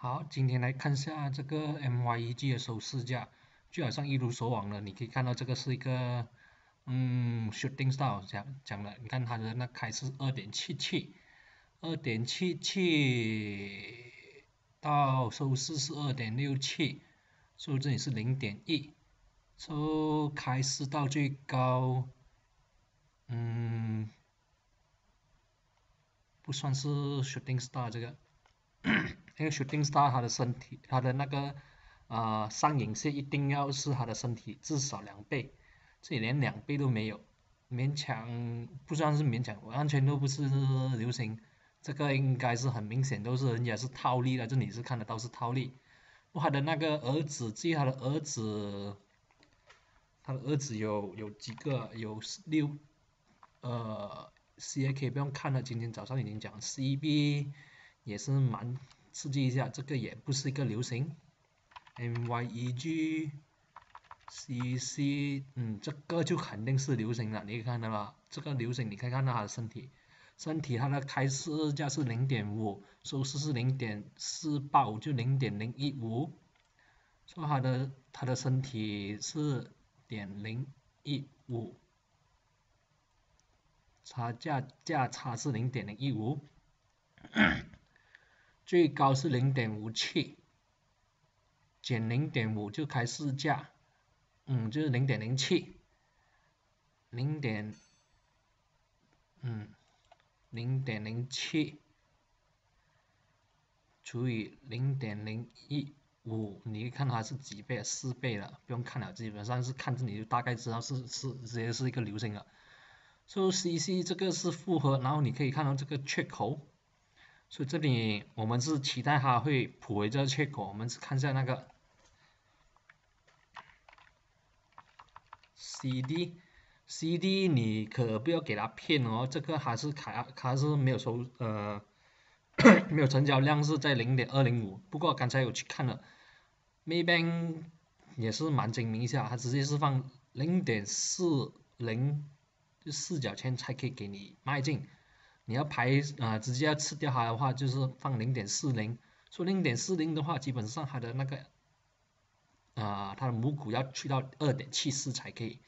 好，今天来看一下这个 MYEG 的收市价，就好像一如所往的，你可以看到这个是一个嗯 shooting star 讲讲的，你看它的那开是二点七七，二点七七到收市是二点六七，所以这里是零点一，收开市到最高，嗯，不算是 shooting star 这个。那个 shooting star 他的身体，他的那个啊上影线一定要是他的身体至少两倍，这里连两倍都没有，勉强不算是勉强，完全都不是流行，这个应该是很明显都是人家是套利的，这里是看得到是套利。他的那个儿子，至于他的儿子，他的儿子有有几个，有六，呃，C A K 不用看了，今天早上已经讲 C B 也是蛮。刺激一下，这个也不是一个流行，M Y E G C C，嗯，这个就肯定是流行了，你看到吧？这个流行，你可以看到它的身体，身体它的开市价是零点五，收市是零点四八五，就零点零一五，说它的它的身体是点零一五，差价价差是零点零一五。最高是零点五七，减零点五就开市价，嗯，就是零点零七，零点，嗯，零点零七除以零点零一五，你看它是几倍？四倍了，不用看了，基本上是看着你就大概知道是是直接是一个流星了。所以 C C 这个是复合，然后你可以看到这个缺口。所以这里我们是期待它会补回这个缺口，我们是看一下那个 C D，C D 你可不要给它骗哦，这个还是卡还是没有收呃 没有成交量是在零点二零五，不过刚才有去看了，Maybank 也是蛮精明一下，它直接是放零点四零四角签才可以给你卖进。你要排啊，直接要吃掉它的话，就是放零点四零。说零点四零的话，基本上它的那个啊，它的母股要去到二点七四才可以。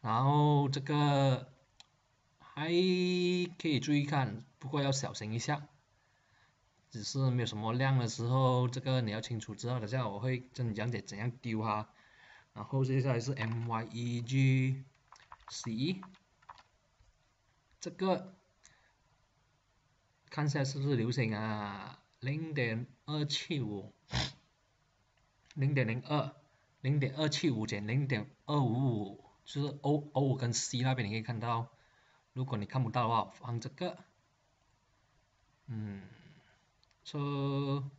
然后这个还可以注意看，不过要小心一下。只是没有什么量的时候，这个你要清楚知道。等下我会跟你讲解怎样丢它。然后接下来是 MYEG C，这个。看一下是不是流行啊？零点二七五，零点零二，零点二七五减零点二五五，就是 O O 跟 C 那边你可以看到。如果你看不到的话，放这个，嗯，说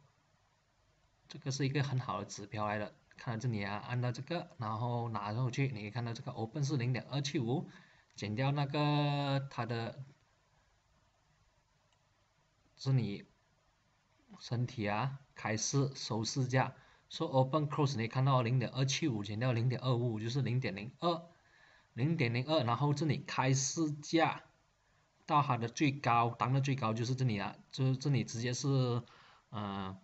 这个是一个很好的指标来的。看到这里啊，按到这个，然后拿上去，你可以看到这个 Open 是零点二七五，减掉那个它的。是你身体啊，开市收市价，说 open close 你看到零点二七五减掉零点二五五就是零点零二，零点零二，然后这里开市价到它的最高，当的最高就是这里啊，就是这里直接是，嗯，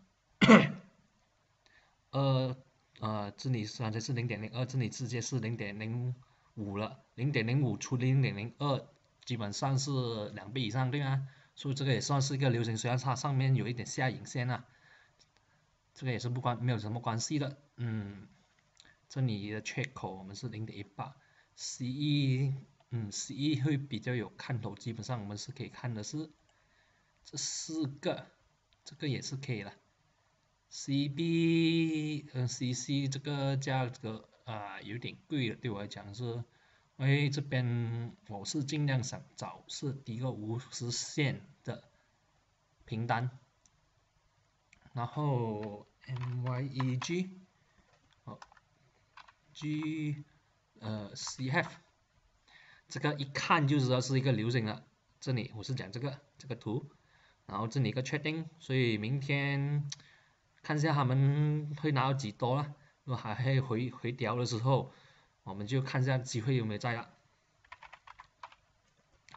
二，呃，这里是刚才是零点零二，这里直接是零点零五了，零点零五除零点零二，基本上是两倍以上，对吗？所以这个也算是一个流行，虽然它上面有一点下影线啊，这个也是不关没有什么关系的，嗯，这里的缺口我们是零点一八，C E，嗯，C E 会比较有看头，基本上我们是可以看的是这四个，这个也是可以了，C B，嗯，C C 这个价格啊有点贵了，对我来讲是。因为这边我是尽量想找是一个无实线的平单，然后 M Y E G，哦，G，呃 C F，这个一看就知道是一个流行了。这里我是讲这个这个图，然后这里一个确定，所以明天看一下他们会拿到几多了，如果还会回回调的时候。我们就看一下机会有没有在了。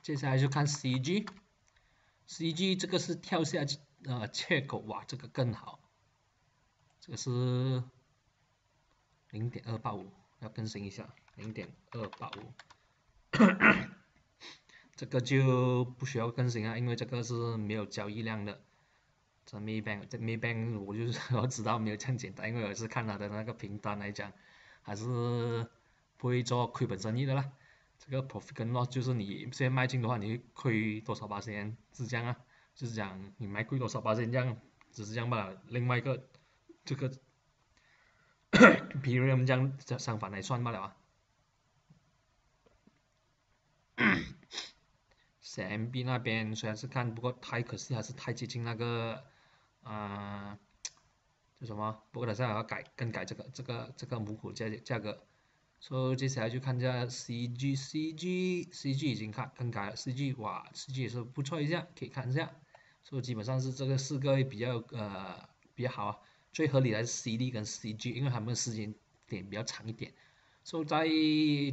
接下来就看 CG，CG 这个是跳下呃缺口哇，这个更好，这个是零点二八五，要更新一下，零点二八五，这个就不需要更新啊，因为这个是没有交易量的。这 m a b a n k 这 m a b a n k 我就是 我知道没有这样简单，因为我是看它的那个凭单来讲，还是不会做亏本生意的啦。这个 profit 跟 loss 就是你现在卖进的话，你亏多少八千，是这样啊？就是讲你卖亏多少八千这样，只是这样罢了。另外一个这个，比如我们讲相反来算罢了啊。CMB 那边虽然是看，不过太可惜还是太接近那个，啊，叫什么？不过等下还要改更改这个这个这个母股价价格。所以接下来就看一下 CG，CG，CG 已经看更改了，CG 哇，CG 也是不错一下，可以看一下。所以基本上是这个四个比较呃比较好啊，最合理的是 CD 跟 CG，因为他们时间点比较长一点。所以在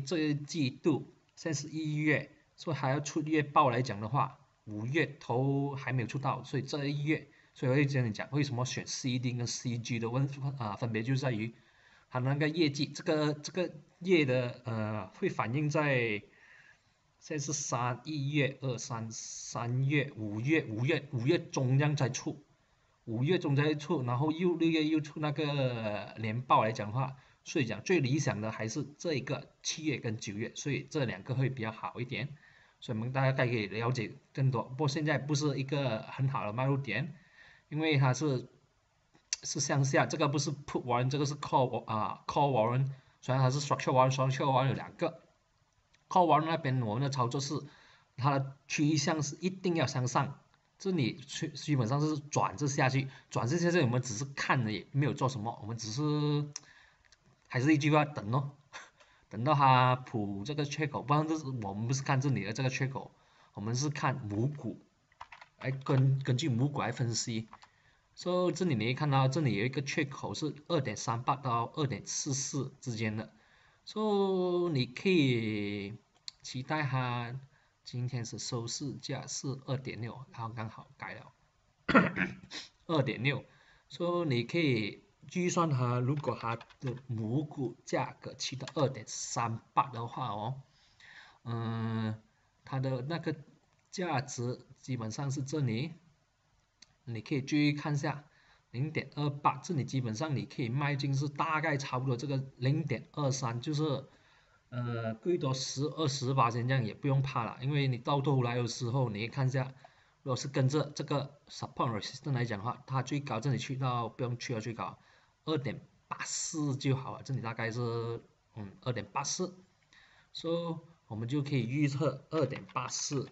这一季度，现在是一月，所以还要出月报来讲的话，五月头还没有出到，所以这一月，所以我会跟你讲为什么选 CD 跟 CG 的问啊分别就在于。它那个业绩，这个这个月的呃会反映在，现在是三一月二三三月五月五月五月中央才出，五月中才出，然后又六月又出那个年报来讲话，所以讲最理想的还是这一个七月跟九月，所以这两个会比较好一点，所以我们大家可以了解更多。不过现在不是一个很好的卖入点，因为它是。是向下，这个不是 put one，这个是 call 啊 call one 虽然它是 structure warrant，structure warrant 有两个，call one 那边我们的操作是它的趋向是一定要向上，这里基基本上是转至下去，转至下去我们只是看而已，没有做什么，我们只是还是一句话等咯，等到它补这个缺口，不然就是我们不是看这里的这个缺口，我们是看母股，来根根据母股来分析。所以这里你可以看到，这里有一个缺口是二点三八到二点四四之间的，所以你可以期待它今天是收市价是二点六，然后刚好改了二点六，所以你可以计算它，如果它的母股价格去到二点三八的话哦，嗯，它的那个价值基本上是这里。你可以注意看一下，零点二八，这里基本上你可以卖进是大概差不多这个零点二三，就是，呃，最多十二十八千这样也不用怕了，因为你到头来的时候，你看一下，如果是跟着这个 support resistance 来讲的话，它最高这里去到不用去到最高，二点八四就好了，这里大概是嗯二点八四，所以我们就可以预测二点八四。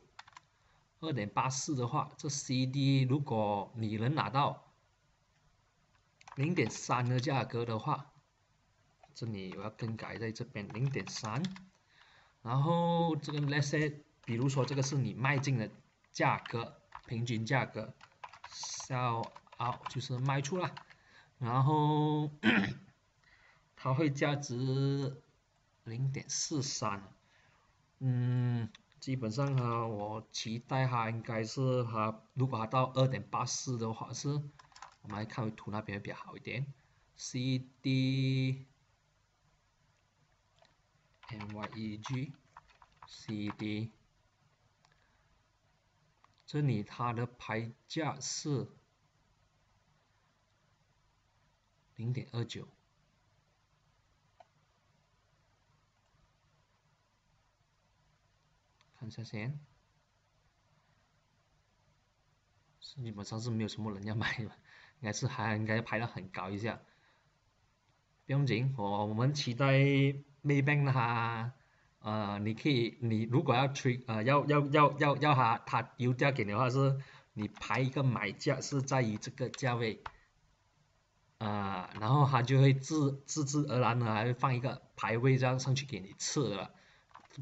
二点八四的话，这 CD 如果你能拿到零点三的价格的话，这里我要更改在这边零点三，然后这个 Let's say，比如说这个是你卖进的价格，平均价格，sell out 就是卖出了，然后 它会价值零点四三，嗯。基本上哈，我期待它应该是它，如果它到二点八四的话是，我们来看图那边比较好一点。C D M Y E G C D，这里它的牌价是零点二九。看下先，基本上是没有什么人要买的，应该是还应该要排到很高一下。不用紧，我我们期待 Maybank 它，呃，你可以，你如果要吹，呃，要要要要要它它优价给你的话是，你排一个买价是在于这个价位，啊，然后它就会自自自而然的还会放一个排位这样上去给你测了，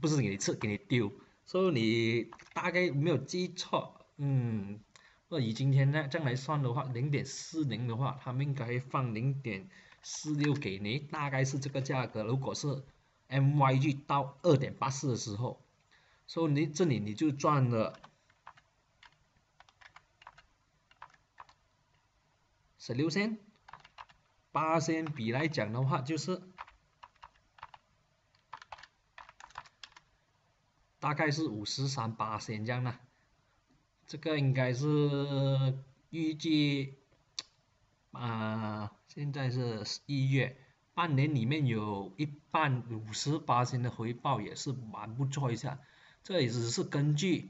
不是给你测，给你丢。所以你大概没有记错，嗯，那以今天呢这样来算的话，零点四零的话，他们应该放零点四六给你，大概是这个价格。如果是 MYG 到二点八四的时候，所以你这里你就赚了十六仙，八仙比来讲的话，就是大概是五十三八仙这样的，这个应该是预计啊，现在是一月，半年里面有一半五十八仙的回报也是蛮不错一下，这也只是根据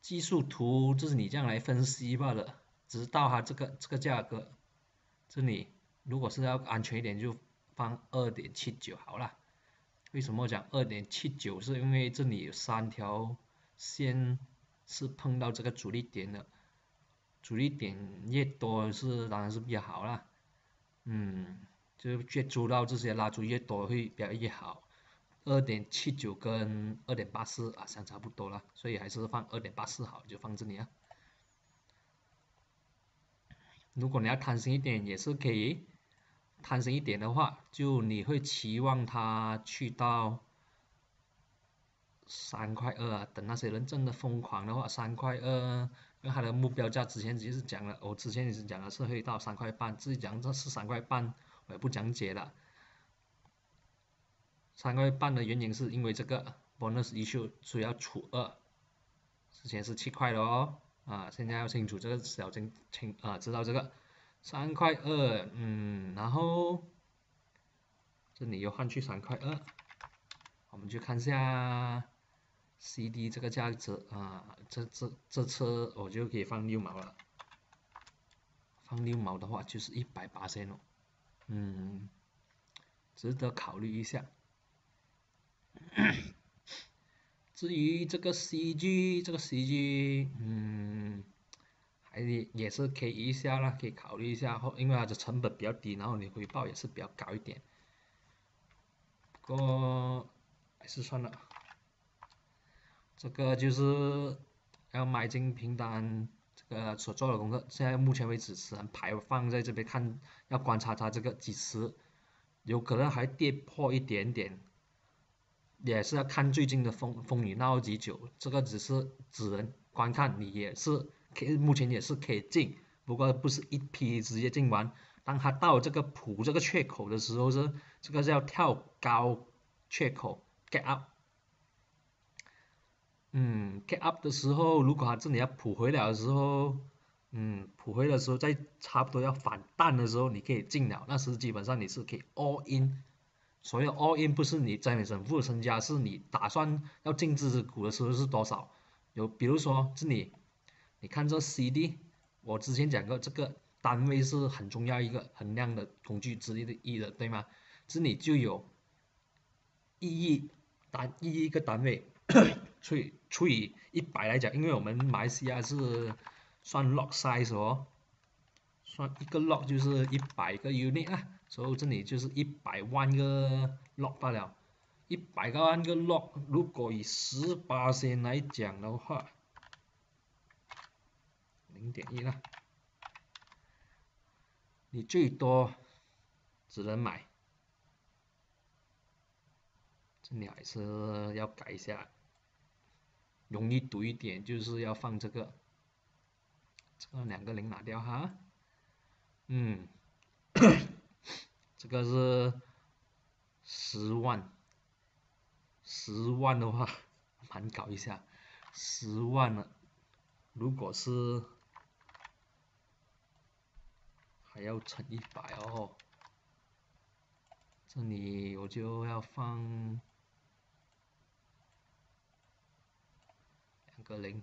技术图，就是你这样来分析罢了，直到它这个这个价格，这里。如果是要安全一点，就放二点七九好了。为什么讲二点七九？是因为这里有三条线是碰到这个阻力点的，阻力点越多是当然是比较好啦。嗯，就越做到这些拉出越多会比较越好。二点七九跟二点八四啊相差不多了，所以还是放二点八四好，就放这里啊。如果你要贪心一点，也是可以。贪心一点的话，就你会期望它去到三块二啊。等那些人真的疯狂的话，三块二，因为它的目标价之前只是讲了，我之前也是讲了是会到三块半，自己讲这是三块半，我也不讲解了。三块半的原因是因为这个 bonus issue 需要除二，之前是七块的哦，啊，现在要清楚这个小清清啊，知道这个。三块二，嗯，然后这里又换去三块二，我们去看一下 CD 这个价值啊，这这这次我就可以放六毛了，放六毛的话就是一百八千哦，嗯，值得考虑一下。至于这个 CG，这个 CG，嗯。还也也是可以一下啦，可以考虑一下，后因为它的成本比较低，然后你回报也是比较高一点。不过还是算了，这个就是要买进平单，这个所做的功课，现在目前为止只能排放在这边看，要观察它这个几时，有可能还跌破一点点，也是要看最近的风风雨闹几久，这个只是只能观看，你也是。可目前也是可以进，不过不是一批直接进完。当它到这个普这个缺口的时候是，这个是要跳高缺口 get up。嗯，get up 的时候，如果它这里要普回了的时候，嗯，普回的时候在差不多要反弹的时候，你可以进了，那时基本上你是可以 all in。所以 all in 不是你在你整副身家，是你打算要进这只股的时候是多少？有比如说这里。你看这 CD，我之前讲过，这个单位是很重要一个衡量的工具之一的一的，对吗？这里就有一亿单一亿个单位，除以除以一百来讲，因为我们马来西亚是算 lot size 哦，算一个 lot 就是一百个 unit 啊，所以这里就是一百万个 lot 罢了，一百个万个 lot，如果以十八线来讲的话。零点一了，你最多只能买，这里还是要改一下，容易读一点，就是要放这个，这个两个零拿掉哈，嗯，这个是十万，十万的话，难搞一下，十万了，如果是。要乘一百哦，这里我就要放两个零，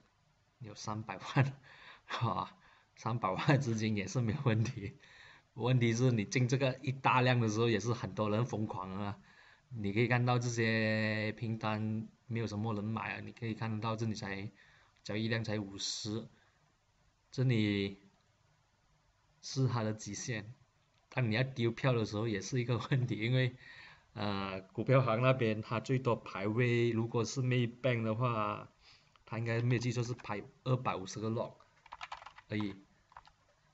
有三百万，哈，三百万资金也是没有问题。问题是你进这个一大量的时候，也是很多人疯狂啊。你可以看到这些平单没有什么人买啊，你可以看得到这里才交易量才五十，这里。是它的极限，当你要丢票的时候也是一个问题，因为，呃，股票行那边它最多排位，如果是 Maybank 的话，它应该没有记错是排二百五十个 lot 而已，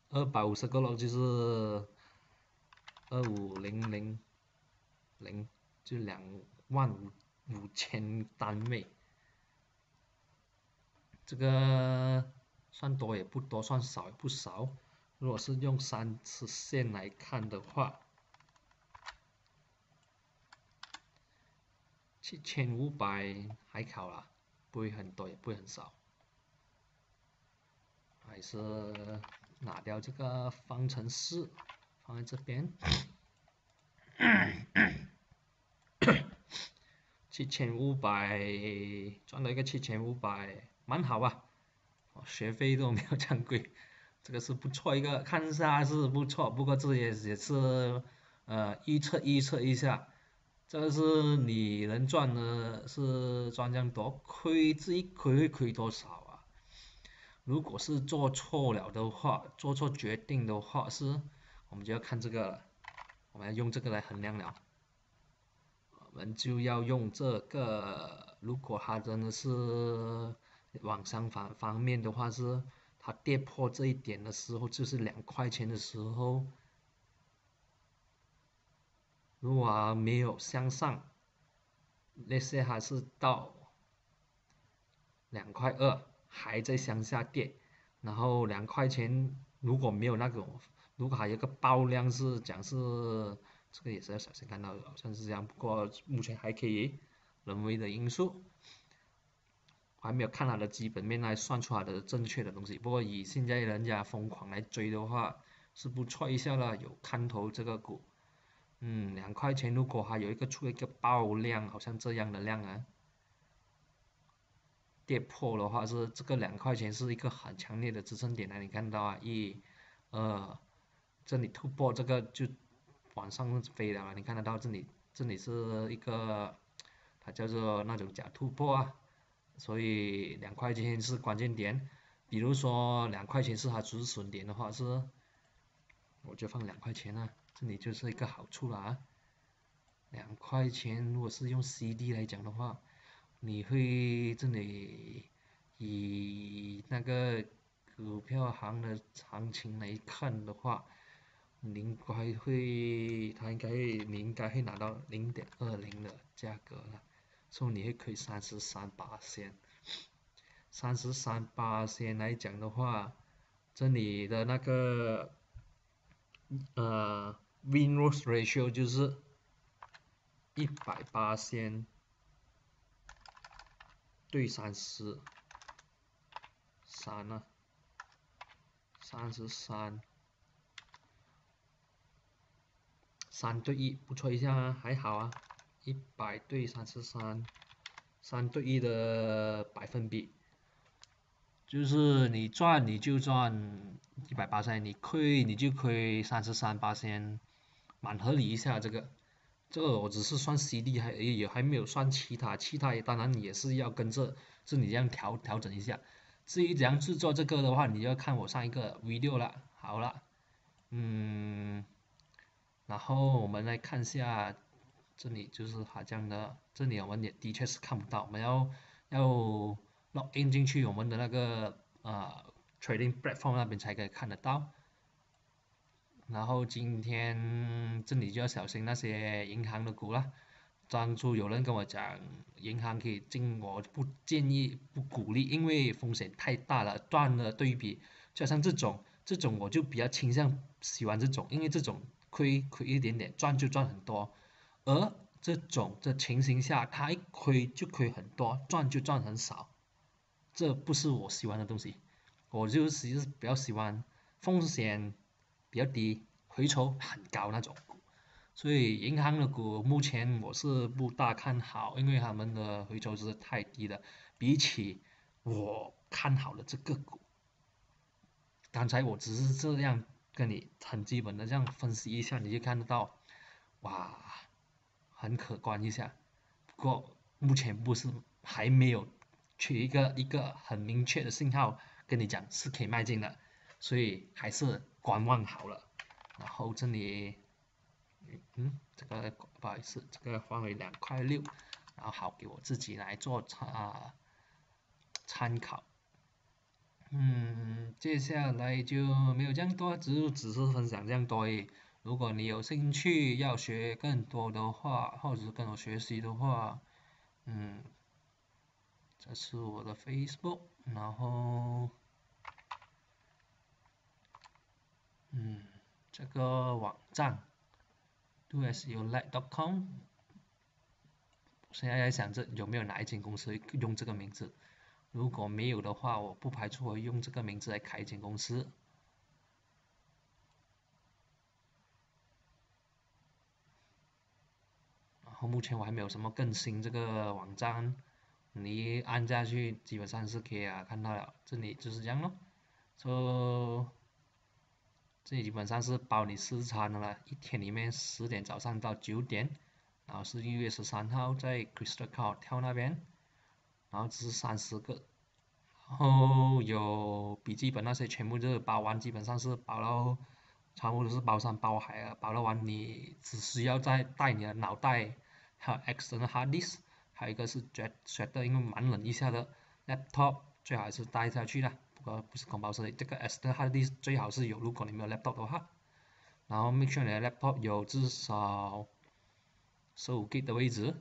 二百五十个 lot 就是二五零零零，就两万五五千单位，这个算多也不多，算少也不少。如果是用三次线来看的话，七千五百还好啦，不会很多也不会很少，还是拿掉这个方程式，放在这边。七千五百赚了一个七千五百，蛮好啊，学费都没有这样贵，这个是不错一个，看一下是不错，不过这也也是呃预测预测一下，这个是你能赚的是赚这样多，亏这一亏会亏多少啊？如果是做错了的话，做错决定的话是，我们就要看这个了，我们要用这个来衡量了。我们就要用这个，如果它真的是往上反方面的话，是它跌破这一点的时候，就是两块钱的时候，如果没有向上，那些还是到两块二，还在向下跌，然后两块钱如果没有那种，如果还有个爆量是讲是。这个也是要小心看到的，好像是这样，不过目前还可以，人为的因素，还没有看它的基本面来算出来的正确的东西。不过以现在人家疯狂来追的话，是不错一下了，有看头这个股，嗯，两块钱如果还有一个出一个爆量，好像这样的量啊，跌破的话是这个两块钱是一个很强烈的支撑点啊，你看到啊，一，二，这里突破这个就。往上飞了，你看得到这里，这里是一个，它叫做那种假突破啊，所以两块钱是关键点，比如说两块钱是它止损点的话是，我就放两块钱啊，这里就是一个好处了啊，两块钱如果是用 CD 来讲的话，你会这里以那个股票行的行情来看的话。你应该会，他应该，你应该会拿到零点二零的价格了，所以你会亏三十三八仙。三十三八仙来讲的话，这里的那个，呃，win loss ratio 就是一百八仙对三十三呢，三十三。三对一，不错一下啊，还好啊，一百对三十三，三对一的百分比，就是你赚你就赚一百八千，你亏你就亏三十三八千，蛮合理一下这个，这个我只是算 CD 还也还没有算其他，其他当然也是要跟着，是你这样调调整一下，至于怎样制作这个的话，你要看我上一个 V 六了，好了，嗯。然后我们来看一下，这里就是好这样的，这里我们也的确是看不到，我们要要 log in 进去我们的那个呃 trading platform 那边才可以看得到。然后今天这里就要小心那些银行的股了，当初有人跟我讲银行可以进，我不建议不鼓励，因为风险太大了，断了对比，就像这种这种我就比较倾向喜欢这种，因为这种。亏亏一点点，赚就赚很多，而这种的情形下，它一亏就亏很多，赚就赚很少，这不是我喜欢的东西，我就其实比较喜欢风险比较低，回酬很高那种，所以银行的股目前我是不大看好，因为他们的回酬是太低了，比起我看好的这个股，刚才我只是这样。跟你很基本的这样分析一下，你就看得到，哇，很可观一下。不过目前不是还没有取一个一个很明确的信号跟你讲是可以迈进的，所以还是观望好了。然后这里，嗯，这个不好意思，这个换为两块六，然后好给我自己来做参参考。嗯，接下来就没有这样多，只只是分享这样多而已。如果你有兴趣要学更多的话，或者是跟我学习的话，嗯，这是我的 Facebook，然后嗯，这个网站，do as you like dot com，现在在想着有没有哪一间公司用这个名字，如果没有的话，我不排除会用这个名字来开一间公司。然后目前我还没有什么更新这个网站。你按下去，基本上是可以啊，看到了，这里就是这样咯。说，这里基本上是包你四餐的了，一天里面十点早上到九点，然后是一月十三号在 Crystal Hotel 那边，然后只是三十个，然后有笔记本那些全部就是包完，基本上是包到，差不多是包山包海啊，包到完你只需要再带你的脑袋和 external hard disk。还有一个是觉觉得因为蛮冷一下的 laptop 最好还是带下去啦，不过不是恐包式，这个 external hard disk 最好是有，如果你没有 laptop 的话，然后 make sure 你的 laptop 有至少十五 G 的位置，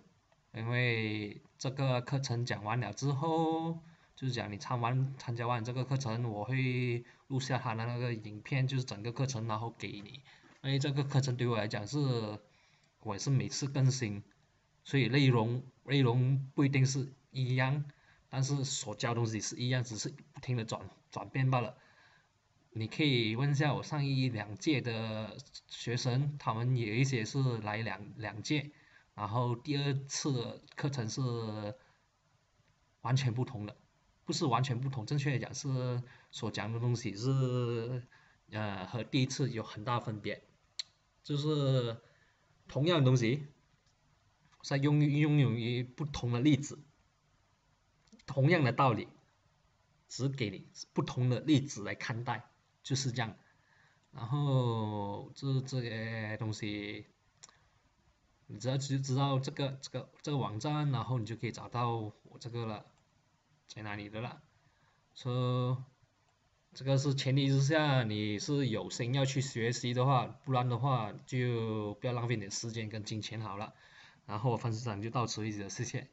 因为这个课程讲完了之后，就是讲你参完参加完这个课程，我会录下他的那个影片，就是整个课程然后给你，因为这个课程对我来讲是，我是每次更新。所以内容内容不一定是一样，但是所教东西是一样，只是不停的转转变罢了。你可以问一下我上一两届的学生，他们有一些是来两两届，然后第二次课程是完全不同的，不是完全不同，正确来讲是所讲的东西是呃和第一次有很大分别，就是同样的东西。在用用用于不同的例子，同样的道理，只给你不同的例子来看待，就是这样。然后这这些东西，你只要知知道这个这个这个网站，然后你就可以找到我这个了，在哪里的了。说这个是前提之下，你是有心要去学习的话，不然的话就不要浪费你的时间跟金钱好了。然后分享就到此为止，谢谢。